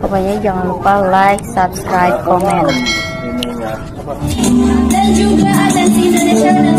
pokoknya jangan lupa like subscribe komen ya, dan juga ada di Indonesia dan